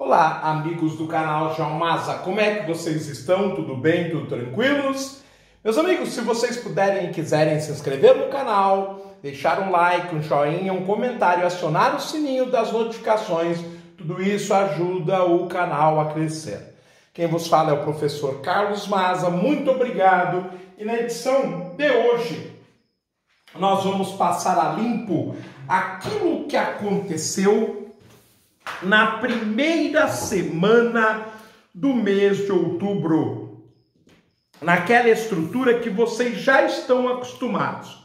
Olá, amigos do canal João Maza, como é que vocês estão? Tudo bem? Tudo tranquilos? Meus amigos, se vocês puderem e quiserem se inscrever no canal, deixar um like, um joinha, um comentário, acionar o sininho das notificações, tudo isso ajuda o canal a crescer. Quem vos fala é o professor Carlos Maza, muito obrigado. E na edição de hoje, nós vamos passar a limpo aquilo que aconteceu na primeira semana do mês de outubro, naquela estrutura que vocês já estão acostumados.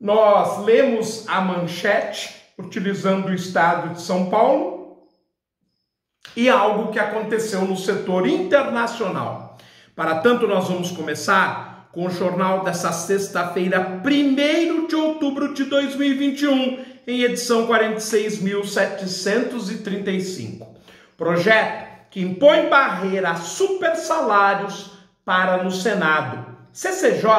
Nós lemos a manchete utilizando o estado de São Paulo e algo que aconteceu no setor internacional. Para tanto, nós vamos começar com o jornal dessa sexta-feira, 1 de outubro de 2021, em edição 46.735. Projeto que impõe barreira a super salários para no Senado. CCJ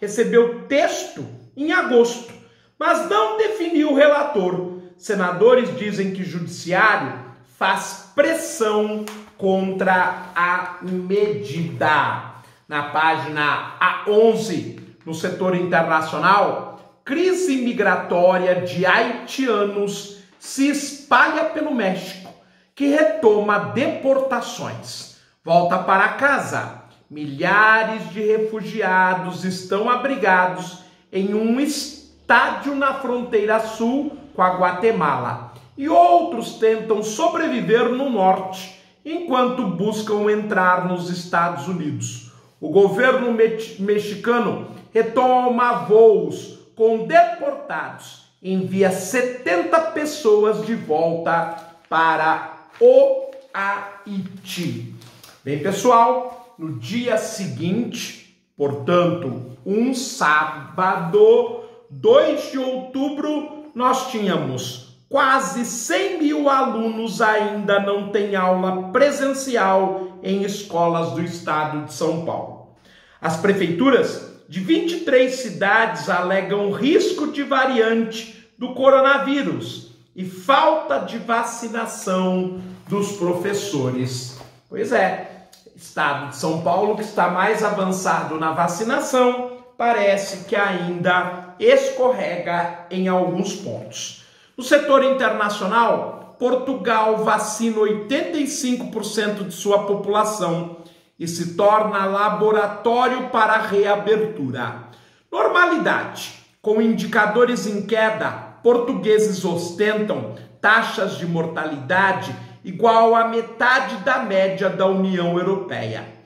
recebeu texto em agosto, mas não definiu o relator. Senadores dizem que judiciário faz pressão contra a medida na página A11, no setor internacional, crise migratória de haitianos se espalha pelo México, que retoma deportações. Volta para casa. Milhares de refugiados estão abrigados em um estádio na fronteira sul com a Guatemala e outros tentam sobreviver no norte enquanto buscam entrar nos Estados Unidos. O governo mexicano retoma voos com deportados, envia 70 pessoas de volta para o Haiti. Bem, pessoal, no dia seguinte, portanto, um sábado, 2 de outubro, nós tínhamos Quase 100 mil alunos ainda não têm aula presencial em escolas do estado de São Paulo. As prefeituras de 23 cidades alegam risco de variante do coronavírus e falta de vacinação dos professores. Pois é, estado de São Paulo que está mais avançado na vacinação, parece que ainda escorrega em alguns pontos. No setor internacional, Portugal vacina 85% de sua população e se torna laboratório para a reabertura. Normalidade. Com indicadores em queda, portugueses ostentam taxas de mortalidade igual à metade da média da União Europeia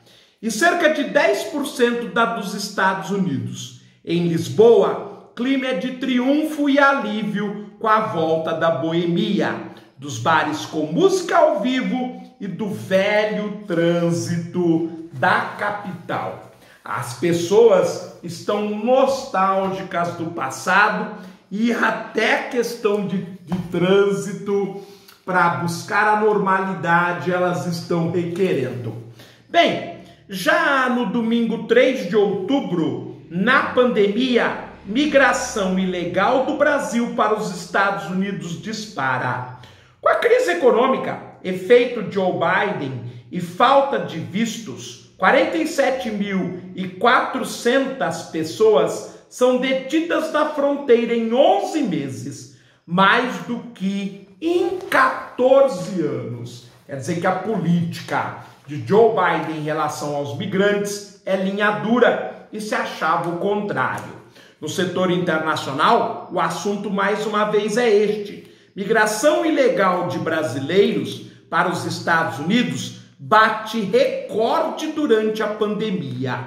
e cerca de 10% da dos Estados Unidos. Em Lisboa, clima é de triunfo e alívio com a volta da boemia, dos bares com música ao vivo e do velho trânsito da capital. As pessoas estão nostálgicas do passado e até questão de, de trânsito para buscar a normalidade elas estão requerendo. Bem, já no domingo 3 de outubro, na pandemia, migração ilegal do Brasil para os Estados Unidos dispara. Com a crise econômica, efeito Joe Biden e falta de vistos, 47.400 pessoas são detidas na fronteira em 11 meses, mais do que em 14 anos. Quer dizer que a política de Joe Biden em relação aos migrantes é linha dura e se achava o contrário. No setor internacional, o assunto mais uma vez é este: migração ilegal de brasileiros para os Estados Unidos bate recorde durante a pandemia.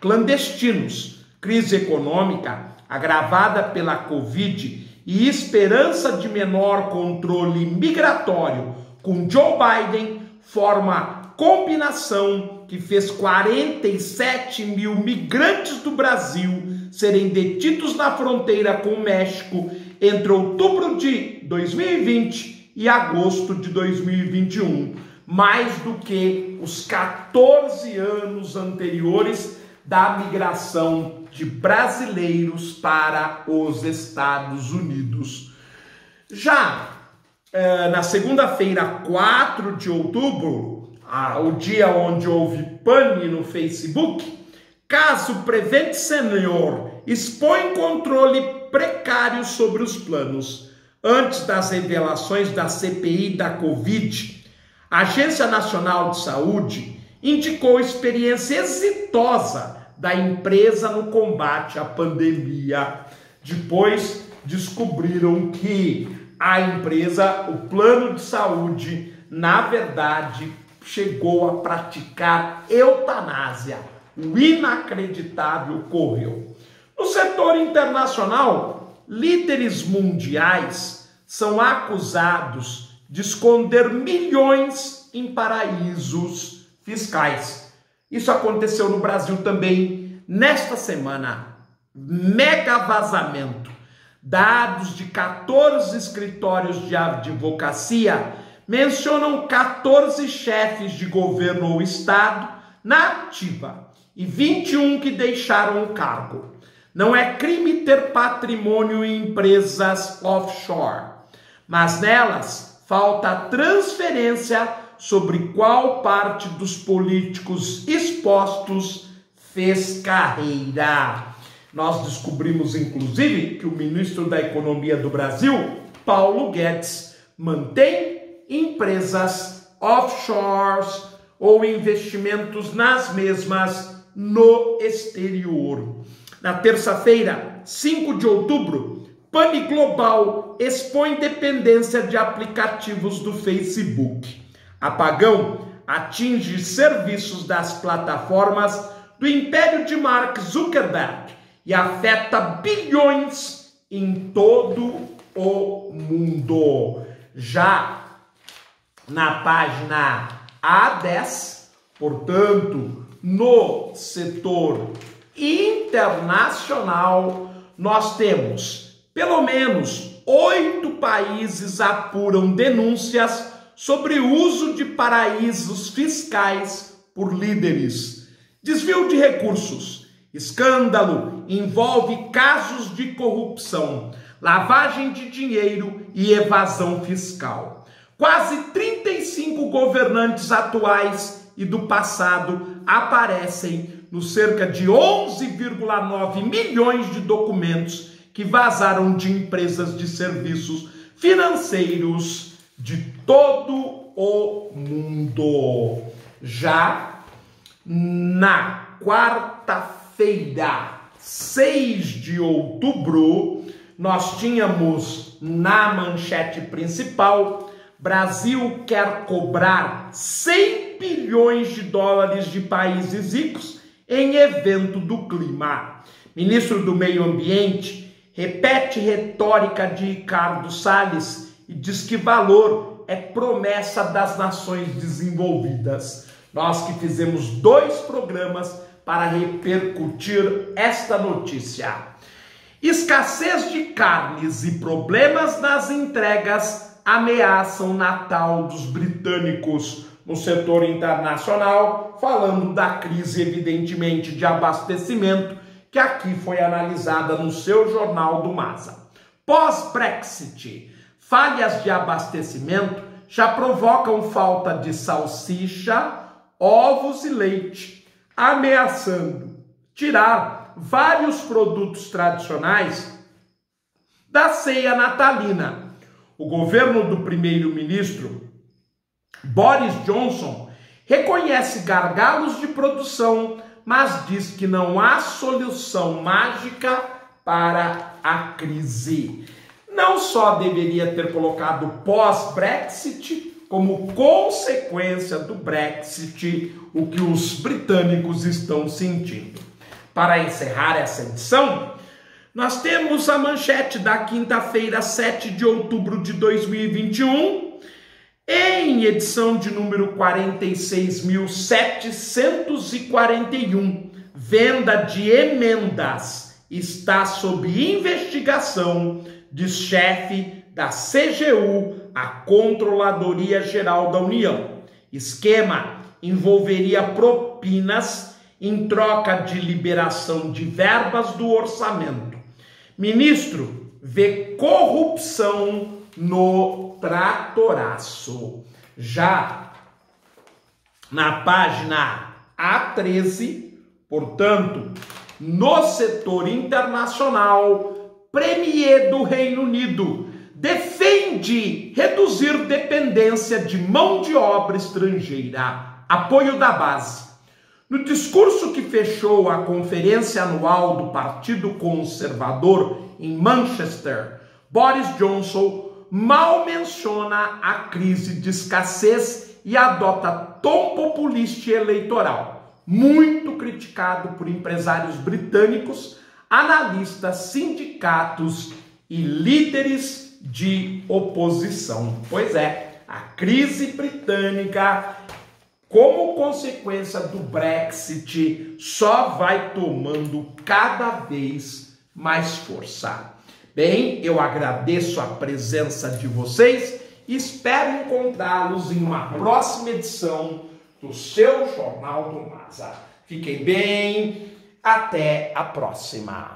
Clandestinos, crise econômica agravada pela Covid e esperança de menor controle migratório com Joe Biden forma combinação que fez 47 mil migrantes do Brasil serem detidos na fronteira com o México entre outubro de 2020 e agosto de 2021, mais do que os 14 anos anteriores da migração de brasileiros para os Estados Unidos. Já eh, na segunda-feira, 4 de outubro, o dia onde houve pane no Facebook, caso Prevent Senior expõe controle precário sobre os planos. Antes das revelações da CPI da Covid, a Agência Nacional de Saúde indicou experiência exitosa da empresa no combate à pandemia. Depois descobriram que a empresa, o plano de saúde, na verdade, chegou a praticar eutanásia. O inacreditável ocorreu. No setor internacional, líderes mundiais são acusados de esconder milhões em paraísos fiscais. Isso aconteceu no Brasil também nesta semana. Mega vazamento. Dados de 14 escritórios de advocacia mencionam 14 chefes de governo ou estado na ativa e 21 que deixaram o cargo. Não é crime ter patrimônio em empresas offshore, mas nelas falta transferência sobre qual parte dos políticos expostos fez carreira. Nós descobrimos, inclusive, que o ministro da Economia do Brasil, Paulo Guedes, mantém empresas offshores ou investimentos nas mesmas no exterior. Na terça-feira, 5 de outubro, Pane Global expõe dependência de aplicativos do Facebook. Apagão atinge serviços das plataformas do império de Mark Zuckerberg e afeta bilhões em todo o mundo. Já na página A10, portanto, no setor internacional, nós temos pelo menos oito países apuram denúncias sobre uso de paraísos fiscais por líderes. Desvio de recursos, escândalo envolve casos de corrupção, lavagem de dinheiro e evasão fiscal. Quase 35 governantes atuais e do passado aparecem nos cerca de 11,9 milhões de documentos que vazaram de empresas de serviços financeiros de todo o mundo. Já na quarta-feira, 6 de outubro, nós tínhamos na manchete principal: Brasil quer cobrar 100 bilhões de dólares de países ricos em evento do clima. Ministro do Meio Ambiente repete retórica de Ricardo Salles e diz que valor é promessa das nações desenvolvidas. Nós que fizemos dois programas para repercutir esta notícia. Escassez de carnes e problemas nas entregas ameaçam o Natal dos britânicos no setor internacional, falando da crise, evidentemente, de abastecimento, que aqui foi analisada no seu jornal do Masa. Pós-Brexit, Falhas de abastecimento já provocam falta de salsicha, ovos e leite, ameaçando tirar vários produtos tradicionais da ceia natalina. O governo do primeiro-ministro Boris Johnson reconhece gargalos de produção, mas diz que não há solução mágica para a crise não só deveria ter colocado pós-Brexit, como consequência do Brexit, o que os britânicos estão sentindo. Para encerrar essa edição, nós temos a manchete da quinta-feira, 7 de outubro de 2021, em edição de número 46.741, venda de emendas está sob investigação de chefe da CGU, a Controladoria Geral da União. Esquema envolveria propinas em troca de liberação de verbas do orçamento. Ministro vê corrupção no tratoraço. Já na página A13, portanto, no setor internacional, Premier do Reino Unido defende reduzir dependência de mão de obra estrangeira. Apoio da base. No discurso que fechou a conferência anual do Partido Conservador em Manchester, Boris Johnson mal menciona a crise de escassez e adota tom populista eleitoral, muito criticado por empresários britânicos, analistas, sindicatos e líderes de oposição. Pois é, a crise britânica, como consequência do Brexit, só vai tomando cada vez mais força. Bem, eu agradeço a presença de vocês e espero encontrá-los em uma próxima edição do seu Jornal do Maza. Fiquem bem, até a próxima.